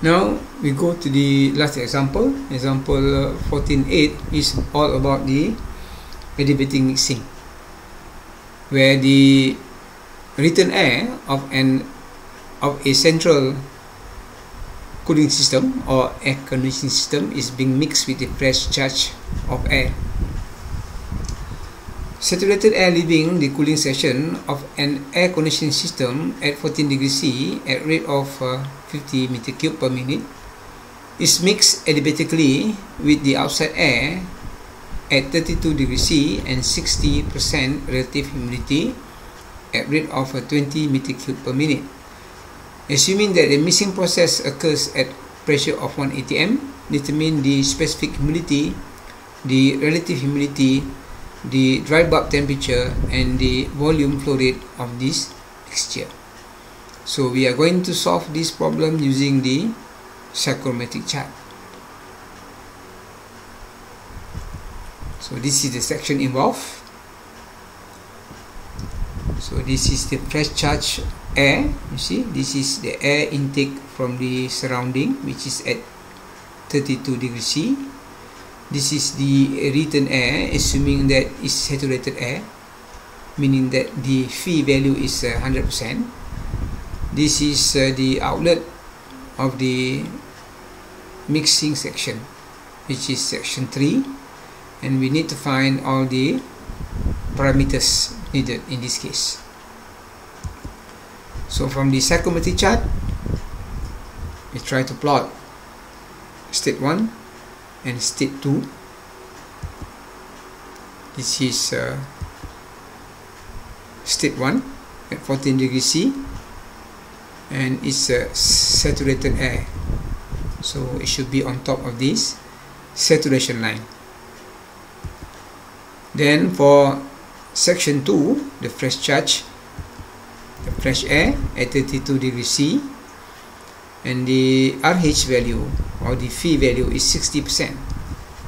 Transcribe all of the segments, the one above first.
Now we go to the last example. Example uh, 14.8 is all about the adiabatic mixing, where the return air of an of a central cooling system or air conditioning system is being mixed with the fresh charge of air. Saturated air leaving the cooling section of an air conditioning system at 14 degrees C at rate of uh, 50 meter cube per minute is mixed adiabatically with the outside air at 32 degrees C and 60% relative humidity at rate of 20 meter cube per minute. Assuming that the mixing process occurs at pressure of 1 atm, determine the specific humidity, the relative humidity, the dry bulb temperature and the volume flow rate of this mixture. So we are going to solve this problem using the psychrometric chart. So this is the section involved. So this is the fresh charge air. You see, this is the air intake from the surrounding, which is at 32 degrees C. This is the return air, assuming that is saturated air, meaning that the phi value is uh, 100% this is uh, the outlet of the mixing section which is section 3 and we need to find all the parameters needed in this case. So from the psychrometric chart we try to plot state 1 and state 2 this is uh, state 1 at 14 degrees C and it's a saturated air. So it should be on top of this saturation line. Then for section 2 the fresh charge the fresh air at 32 degrees C and the RH value or the phi value is 60%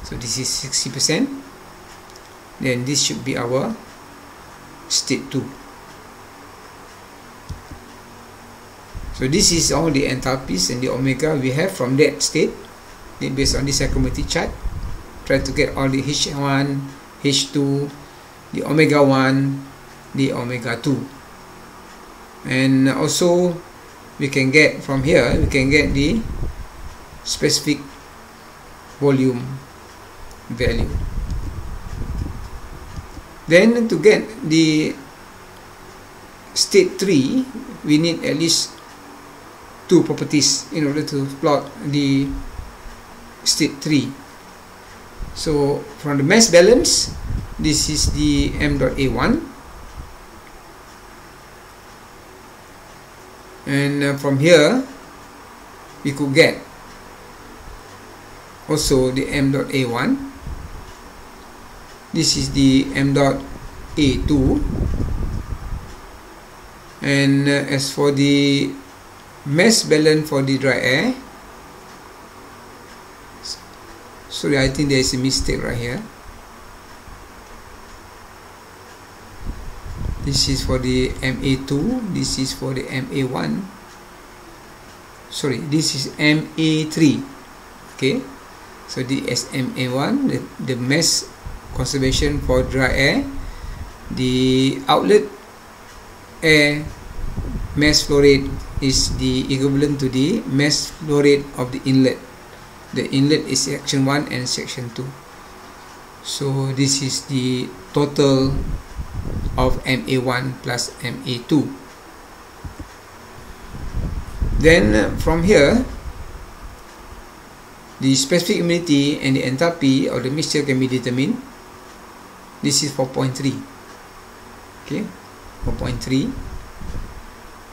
so this is 60% then this should be our state 2 So this is all the enthalpies and the omega we have from that state then based on the psychrometric chart. Try to get all the H1, H2, the omega 1, the omega 2. And also we can get from here we can get the specific volume value. Then to get the state 3 we need at least two properties in order to plot the state 3 so from the mass balance this is the m.a1 and uh, from here we could get also the m dot a1 this is the m dot a2 and uh, as for the mass balance for the dry air sorry I think there is a mistake right here this is for the MA2 this is for the MA1 sorry this is MA3 okay. So the SMA1 the, the mass conservation for dry air the outlet air mass flow rate is the equivalent to the mass flow rate of the inlet. The inlet is section 1 and section 2 so this is the total of MA1 plus MA2 then from here the specific humidity and the enthalpy of the mixture can be determined. This is 4.3 okay 4.3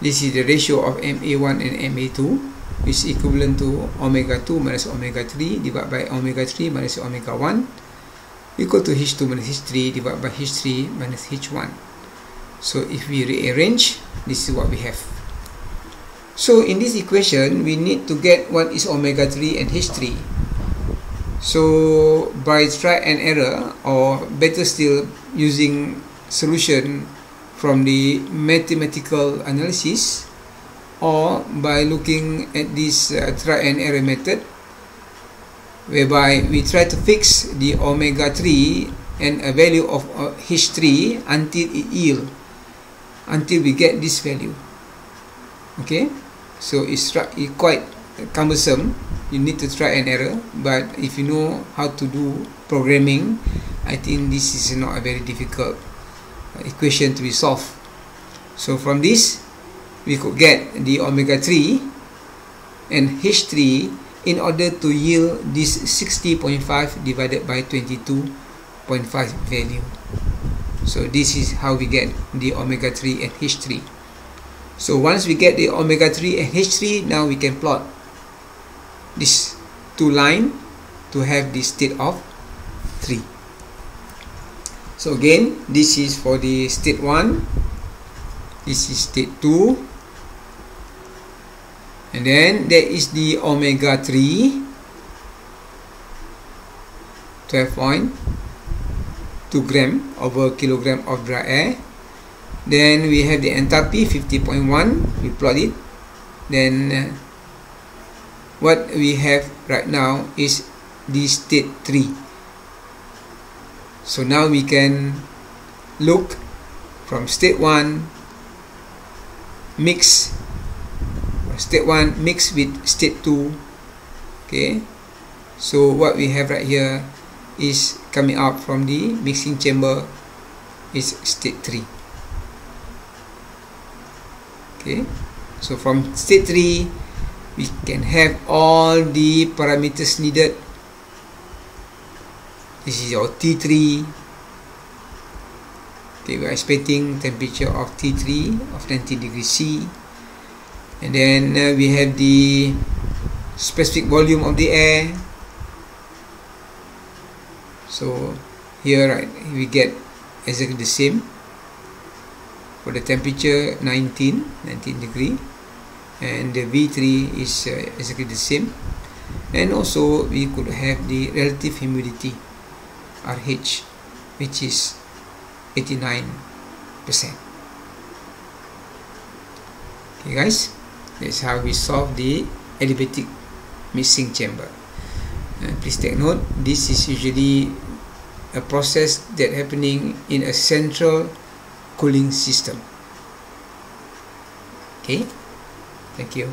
this is the ratio of MA1 and MA2 which is equivalent to omega 2 minus omega 3 divided by omega 3 minus omega 1 equal to H2 minus H3 divided by H3 minus H1 so if we rearrange this is what we have. So in this equation we need to get what is omega 3 and H3 so by try and error or better still using solution from the mathematical analysis or by looking at this uh, try and error method whereby we try to fix the omega 3 and a value of uh, H3 until it yield until we get this value. Okay? So it's, it's quite cumbersome. You need to try and error but if you know how to do programming I think this is not a very difficult uh, equation to be solved. So from this we could get the omega 3 and H3 in order to yield this 60.5 divided by 22.5 value. So this is how we get the omega 3 and H3 so once we get the omega 3 and H3 now we can plot this two line to have the state of 3 so again this is for the state 1 this is state 2 and then there is the omega 3 12.2 gram over kilogram of dry air. Then we have the enthalpy 50.1 we plot it. Then uh, what we have right now is the state 3 so now we can look from state 1 mix state 1 mixed with state 2 okay. So what we have right here is coming out from the mixing chamber is state 3 okay. So from state 3 we can have all the parameters needed. This is your T3 okay we are expecting temperature of T3 of 90 degrees C and then uh, we have the specific volume of the air. So here right we get exactly the same for the temperature 19 19 degree. And the V3 is uh, exactly the same. And also we could have the relative humidity RH which is 89 percent. Okay guys That's how we solve the adiabatic mixing chamber. Uh, please take note, this is usually a process that happening in a central cooling system. Okay, thank you.